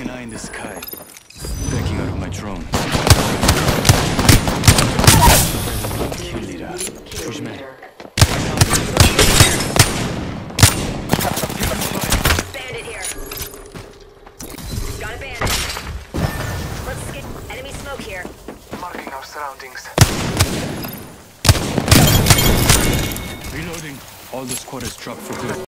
an eye in the sky. Backing out of my drone. Kill leader. 조심해. Bandit here. Got a bandit. Let's get enemy smoke here. Marking our surroundings. Reloading. All the squad is dropped for good.